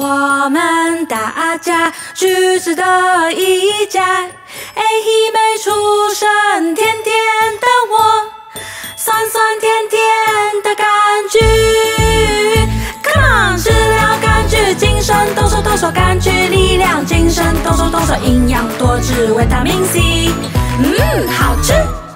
我们大家橘子的一家哎嘿没出生甜甜的我酸酸甜甜的柑橘 come on 治疗感觉精神抖擞抖擞感觉力量精神抖擞抖擞营养多汁维他命 C，嗯好吃。